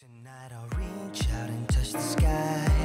Tonight I'll reach out and touch the sky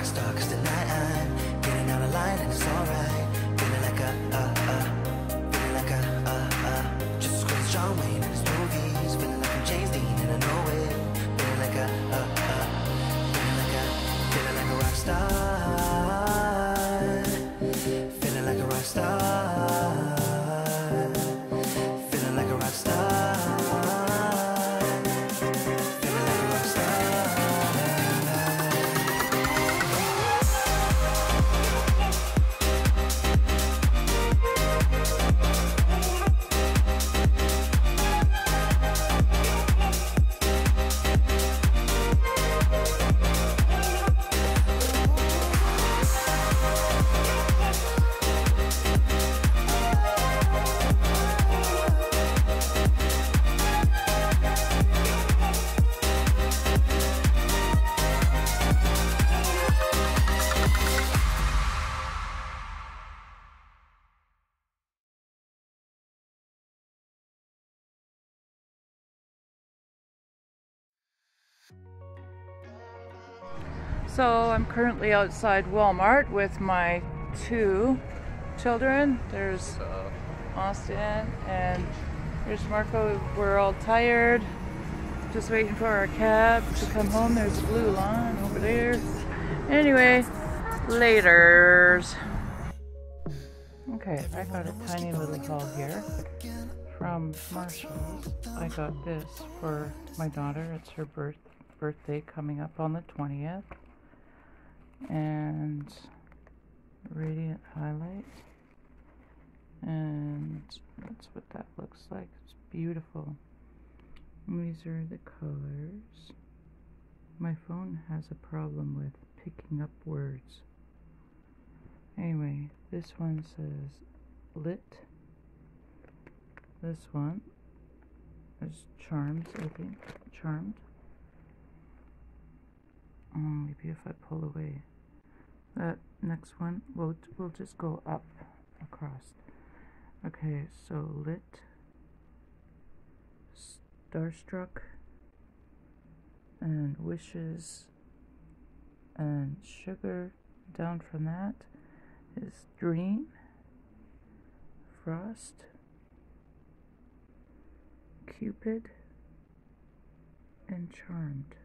rock star, cause tonight So I'm currently outside Walmart with my two children. There's Austin and there's Marco. We're all tired. Just waiting for our cab to come home. There's a blue line over there. Anyway, laters. Okay, I got a tiny little haul here from Marshalls. I got this for my daughter. It's her birth birthday coming up on the 20th. And Radiant Highlight. And that's what that looks like. It's beautiful. These are the colors. My phone has a problem with picking up words. Anyway, this one says lit. This one is charms, I think. Charmed. Maybe if I pull away. That next one, we'll, we'll just go up across. Okay, so lit, starstruck, and wishes, and sugar. Down from that is dream, frost, cupid, and charmed.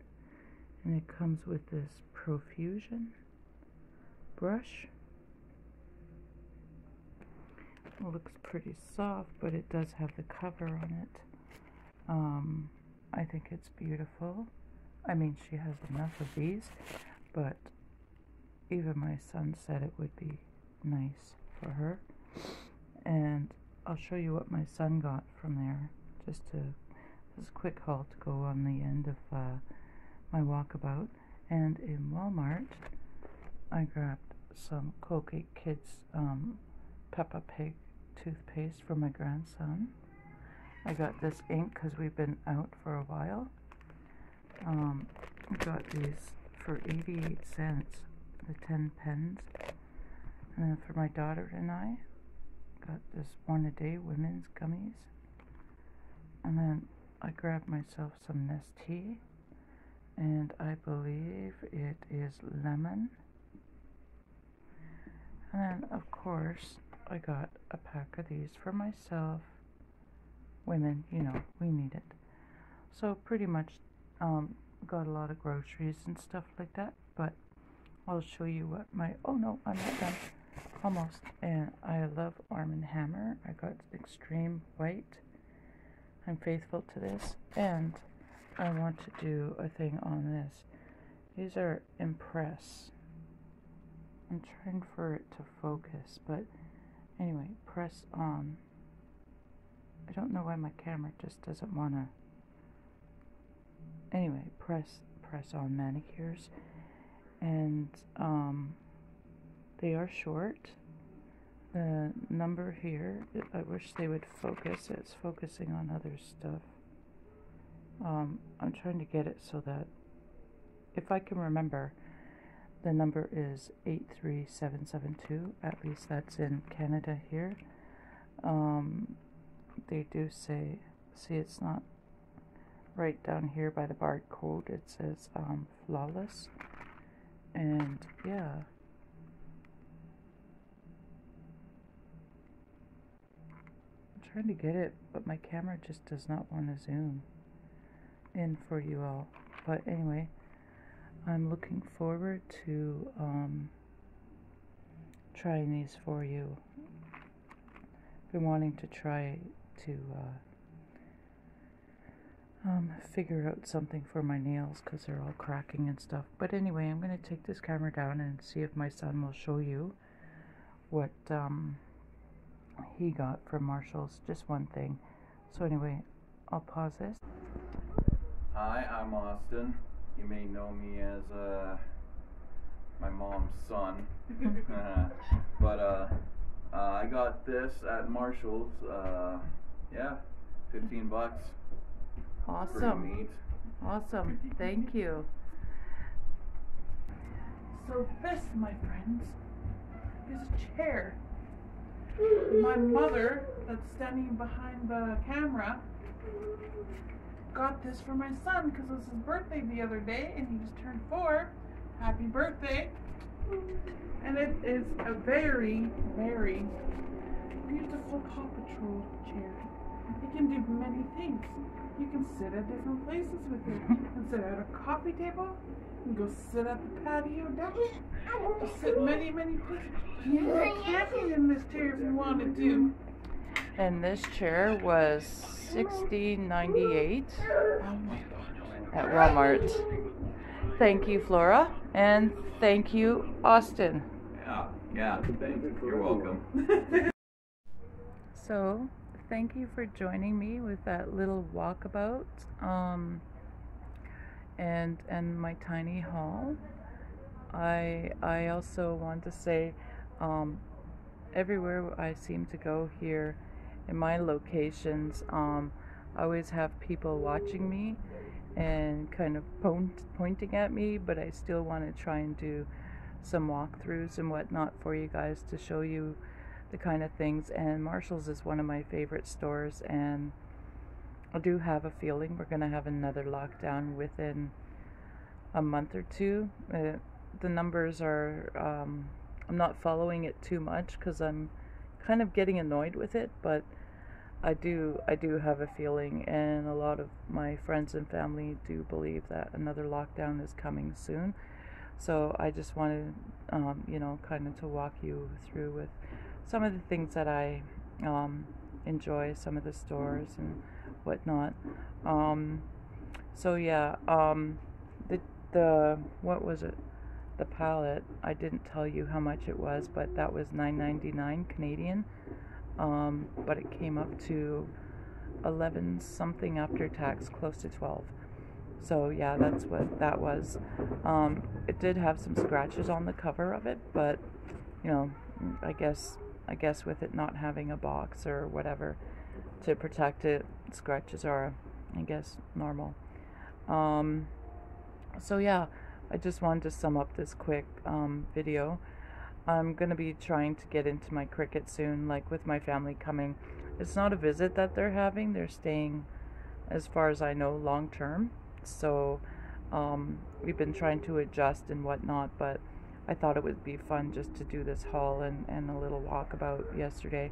And it comes with this profusion brush. It looks pretty soft, but it does have the cover on it. Um, I think it's beautiful. I mean, she has enough of these, but even my son said it would be nice for her. And I'll show you what my son got from there, just to, this quick haul to go on the end of uh, my walkabout. And in Walmart, I grabbed some Colgate Kids um, Peppa Pig toothpaste for my grandson. I got this ink because we've been out for a while. Um, got these for 88 cents, the 10 pens. And then for my daughter and I, got this one a day women's gummies. And then I grabbed myself some Nestea, and I believe it is lemon. And then, of course, I got a pack of these for myself. Women, you know, we need it. So pretty much um, got a lot of groceries and stuff like that. But I'll show you what my, oh no, I'm not done. Almost. And I love Arm & Hammer. I got Extreme White. I'm faithful to this. And I want to do a thing on this. These are Impress. I'm trying for it to focus, but anyway, press on. I don't know why my camera just doesn't want to. Anyway, press press on manicures, and um, they are short. The number here, I wish they would focus. It's focusing on other stuff. Um, I'm trying to get it so that if I can remember, the number is 83772. At least that's in Canada here. Um, they do say, see, it's not right down here by the barcode. It says um, flawless. And yeah. I'm trying to get it, but my camera just does not want to zoom in for you all. But anyway, I'm looking forward to um, trying these for you. Been wanting to try to uh, um, figure out something for my nails because they're all cracking and stuff. But anyway, I'm going to take this camera down and see if my son will show you what um, he got from Marshall's. Just one thing. So anyway, I'll pause this. Hi, I'm Austin. You may know me as uh, my mom's son. but uh, uh, I got this at Marshall's. Uh, yeah, 15 bucks. Awesome. neat. Awesome. Thank you. So this, my friends, is a chair. My mother, that's standing behind the camera, got this for my son because it was his birthday the other day and he just turned four. happy birthday. And it is a very, very beautiful Paw Patrol chair. It can do many things. You can sit at different places with it. You can sit at a coffee table. You can go sit at the patio deck. You can sit many, many places. You can camping in this chair if you wanted to. And this chair was sixteen ninety eight Oh my god. at Walmart. Thank you, Flora, and thank you, Austin. Yeah, yeah. Thank you. You're welcome. So, thank you for joining me with that little walkabout, um, and and my tiny haul. I I also want to say, um, everywhere I seem to go here, in my locations, um, I always have people watching me, and kind of point, pointing at me, but I still want to try and do some walkthroughs and whatnot for you guys to show you the kind of things. And Marshall's is one of my favorite stores, and I do have a feeling we're going to have another lockdown within a month or two. Uh, the numbers are, um, I'm not following it too much because I'm kind of getting annoyed with it, but I do I do have a feeling, and a lot of my friends and family do believe that another lockdown is coming soon. So I just wanted, um, you know, kind of to walk you through with some of the things that I um, enjoy, some of the stores and whatnot. Um, so yeah, um, the the what was it? The palette. I didn't tell you how much it was, but that was nine ninety nine Canadian. Um, but it came up to eleven something after tax, close to twelve. So yeah, that's what that was. Um, it did have some scratches on the cover of it, but you know, I guess I guess with it not having a box or whatever to protect it, scratches are, I guess, normal. Um, so yeah, I just wanted to sum up this quick um, video. I'm gonna be trying to get into my Cricut soon, like with my family coming. It's not a visit that they're having; they're staying, as far as I know, long term. So um, we've been trying to adjust and whatnot, but I thought it would be fun just to do this haul and, and a little walkabout yesterday.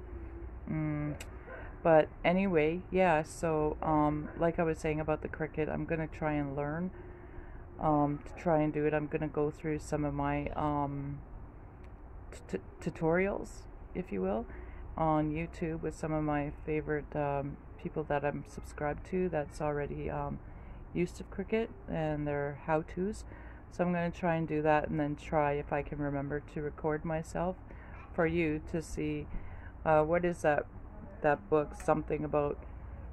Mm. But anyway, yeah, so um, like I was saying about the Cricut, I'm going to try and learn um, to try and do it. I'm going to go through some of my um, tutorials, if you will, on YouTube with some of my favorite um, people that I'm subscribed to that's already um, used to Cricut and their how to's. So I'm going to try and do that and then try if I can remember to record myself for you to see uh, what is that that book something about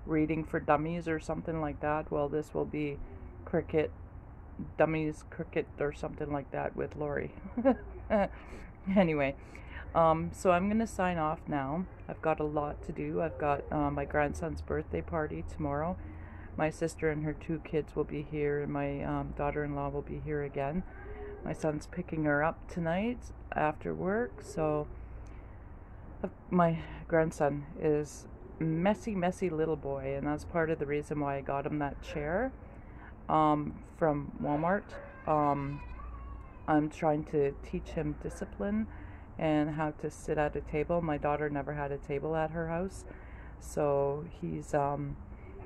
reading for dummies or something like that. Well, this will be Cricut dummies Cricut or something like that with Lori. anyway, um, so I'm gonna sign off now. I've got a lot to do. I've got uh, my grandson's birthday party tomorrow. My sister and her two kids will be here, and my um, daughter-in-law will be here again. My son's picking her up tonight after work, so uh, my grandson is messy, messy little boy, and that's part of the reason why I got him that chair um, from Walmart. Um, I'm trying to teach him discipline and how to sit at a table. My daughter never had a table at her house, so he's um,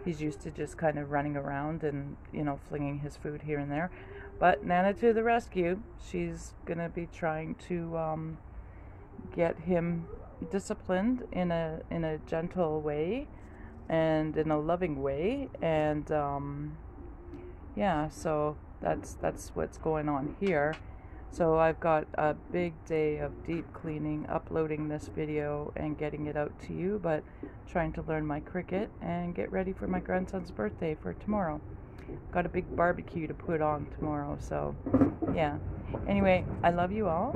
he's used to just kind of running around and you know flinging his food here and there. But Nana to the rescue! She's gonna be trying to um, get him disciplined in a in a gentle way and in a loving way and um, yeah so that's that's what's going on here. So I've got a big day of deep cleaning uploading this video and getting it out to you but trying to learn my Cricut and get ready for my grandson's birthday for tomorrow. Got a big barbecue to put on tomorrow so yeah. Anyway I love you all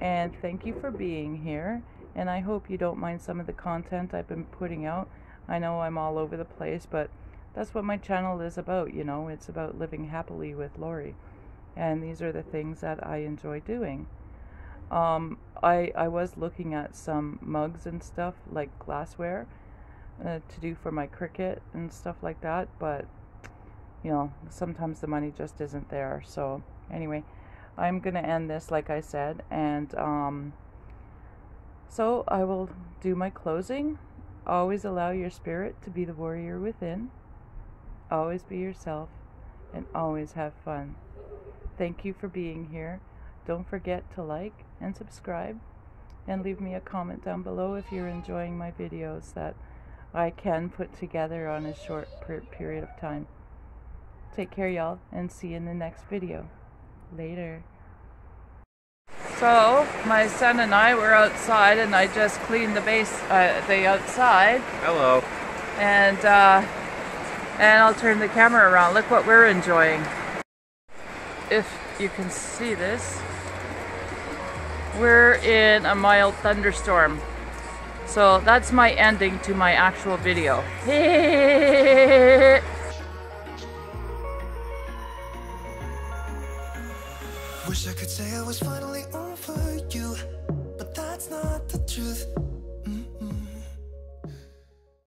and thank you for being here and I hope you don't mind some of the content I've been putting out. I know I'm all over the place, but that's what my channel is about, you know. It's about living happily with Lori. And these are the things that I enjoy doing. Um, I, I was looking at some mugs and stuff, like glassware, uh, to do for my Cricut and stuff like that, but, you know, sometimes the money just isn't there. So, anyway, I'm gonna end this like I said, and um, so I will do my closing. Always allow your spirit to be the warrior within. Always be yourself, and always have fun. Thank you for being here. Don't forget to like and subscribe, and leave me a comment down below if you're enjoying my videos that I can put together on a short per- period of time. Take care, y'all, and see you in the next video. Later. So, my son and I were outside, and I just cleaned the base, uh, the outside, Hello. and uh, and I'll turn the camera around. Look what we're enjoying. If you can see this, we're in a mild thunderstorm. So that's my ending to my actual video. Wish I could say I was finally over you, but that's not the truth.